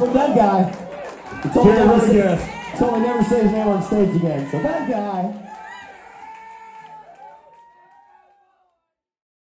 From that guy. so we never, it's only never say his name on stage again. So that guy.